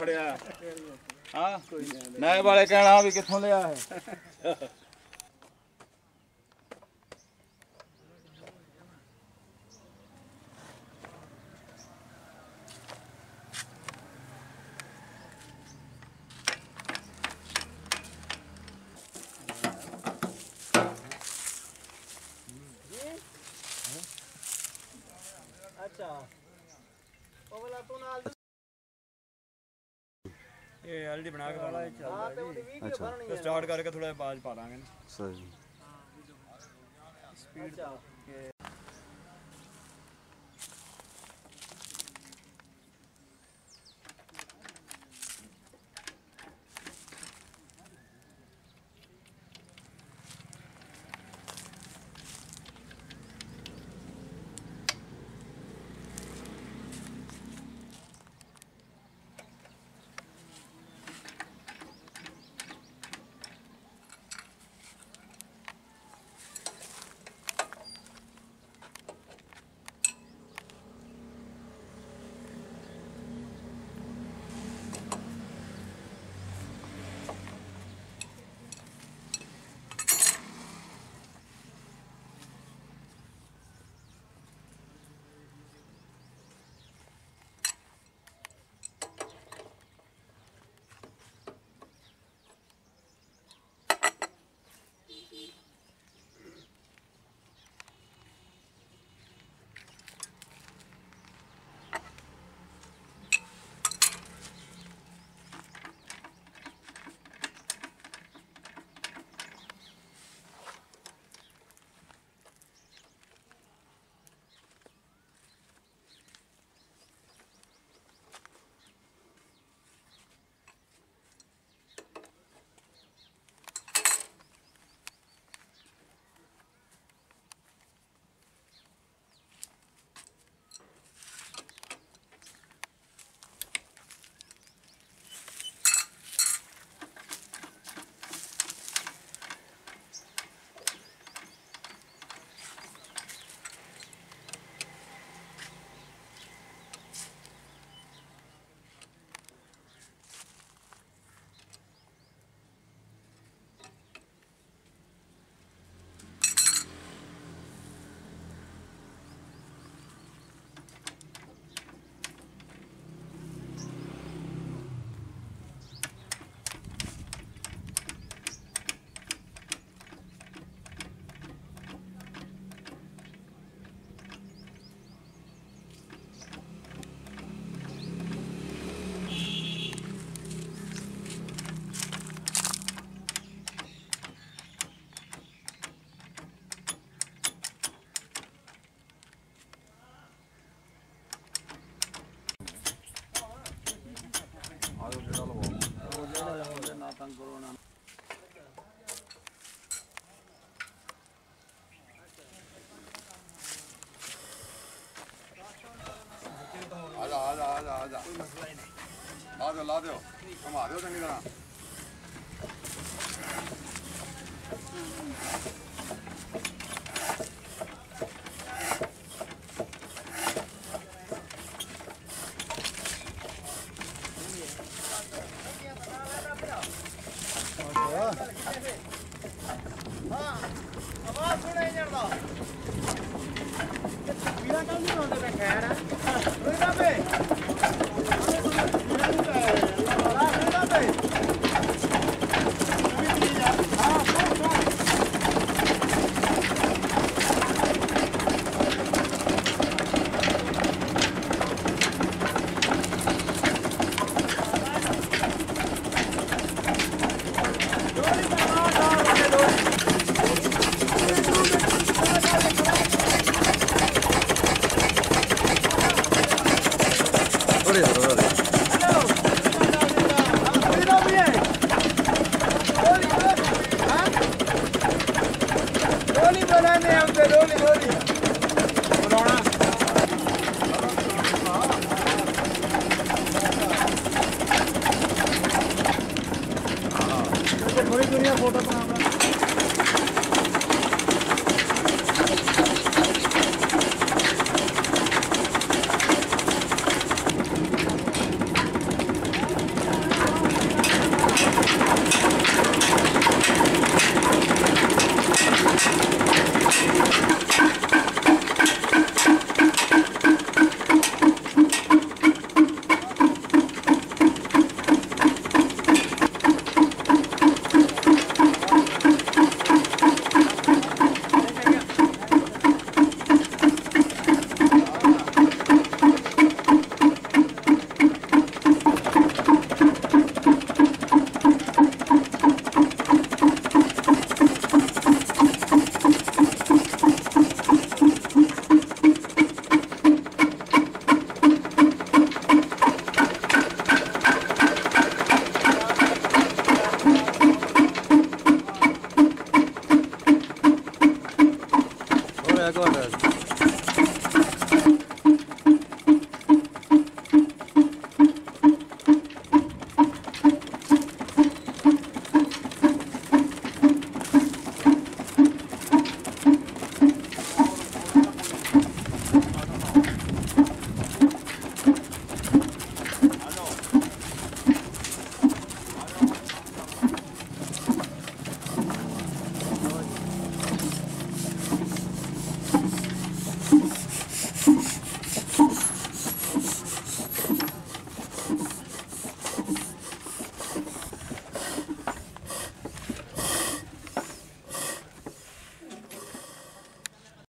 ਫੜਿਆ ਹਾਂ ਨਾਇਬ ਵਾਲੇ ਕਹਿਣਾ ਵੀ ਕਿੱਥੋਂ ਲਿਆ ਹੈ ਇਹ ਐਲਡੀ ਬਣਾ ਕੇ ਪਾਣਾ ਅੱਛਾ। ਤੇ ਸਟਾਰਟ ਕਰਕੇ ਥੋੜਾ ਬਾਜ ਪਾ ਦਾਂਗੇ ਸਹੀ। ਆ ला दो ला दो तुम आ चंगी तरह